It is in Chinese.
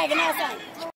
bag and that's it.